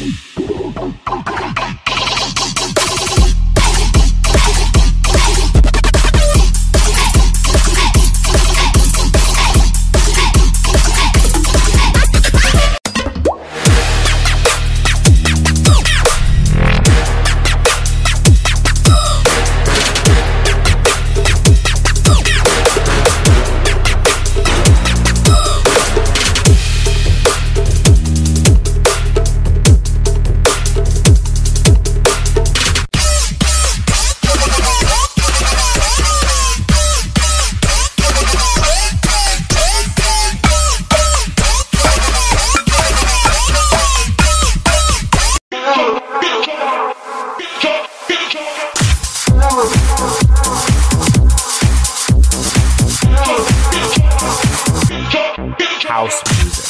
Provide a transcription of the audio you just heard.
あっ! House music.